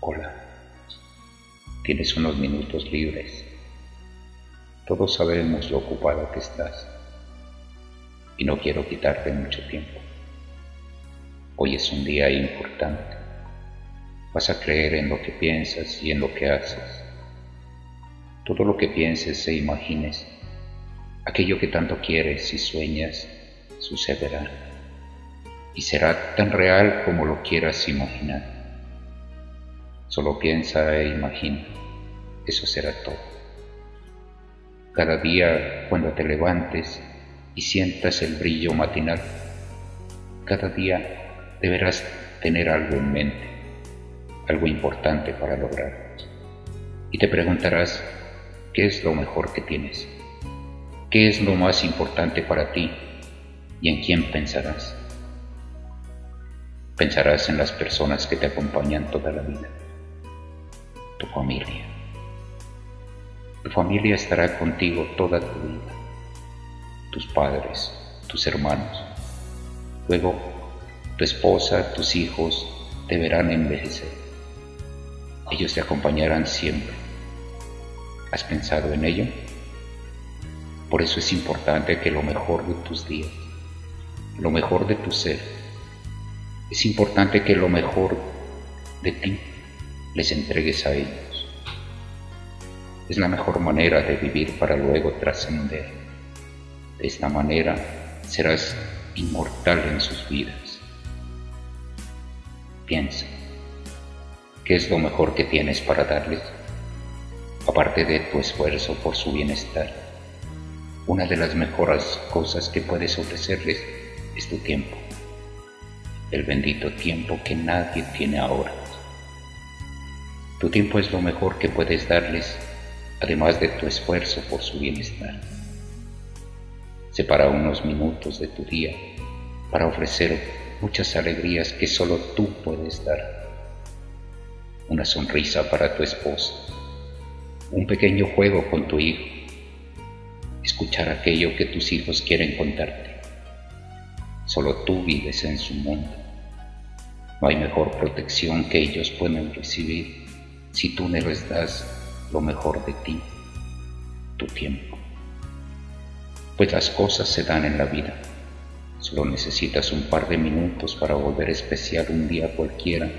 Hola, tienes unos minutos libres. Todos sabemos lo ocupado que estás y no quiero quitarte mucho tiempo. Hoy es un día importante. Vas a creer en lo que piensas y en lo que haces. Todo lo que pienses e imagines, aquello que tanto quieres y sueñas, sucederá. Y será tan real como lo quieras imaginar. Solo piensa e imagina. Eso será todo. Cada día cuando te levantes y sientas el brillo matinal, cada día deberás tener algo en mente, algo importante para lograr. Y te preguntarás, ¿qué es lo mejor que tienes? ¿Qué es lo más importante para ti? ¿Y en quién pensarás? Pensarás en las personas que te acompañan toda la vida tu familia. Tu familia estará contigo toda tu vida, tus padres, tus hermanos. Luego, tu esposa, tus hijos te verán envejecer. Ellos te acompañarán siempre. ¿Has pensado en ello? Por eso es importante que lo mejor de tus días, lo mejor de tu ser, es importante que lo mejor de ti les entregues a ellos. Es la mejor manera de vivir para luego trascender. De esta manera serás inmortal en sus vidas. Piensa, ¿qué es lo mejor que tienes para darles? Aparte de tu esfuerzo por su bienestar, una de las mejores cosas que puedes ofrecerles es tu tiempo, el bendito tiempo que nadie tiene ahora. Tu tiempo es lo mejor que puedes darles, además de tu esfuerzo por su bienestar. Separa unos minutos de tu día para ofrecer muchas alegrías que solo tú puedes dar. Una sonrisa para tu esposa, un pequeño juego con tu hijo, escuchar aquello que tus hijos quieren contarte. Solo tú vives en su mundo. No hay mejor protección que ellos puedan recibir si tú no les das lo mejor de ti, tu tiempo. Pues las cosas se dan en la vida. Solo necesitas un par de minutos para volver especial un día cualquiera,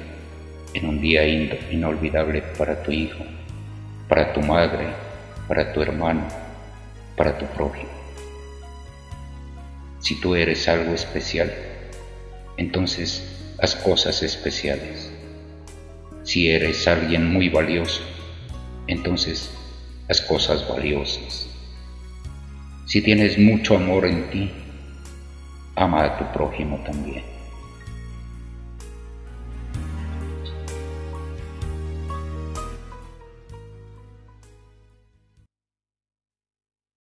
en un día inolvidable para tu hijo, para tu madre, para tu hermano, para tu prójimo. Si tú eres algo especial, entonces haz cosas especiales. Si eres alguien muy valioso, entonces haz cosas valiosas. Si tienes mucho amor en ti, ama a tu prójimo también.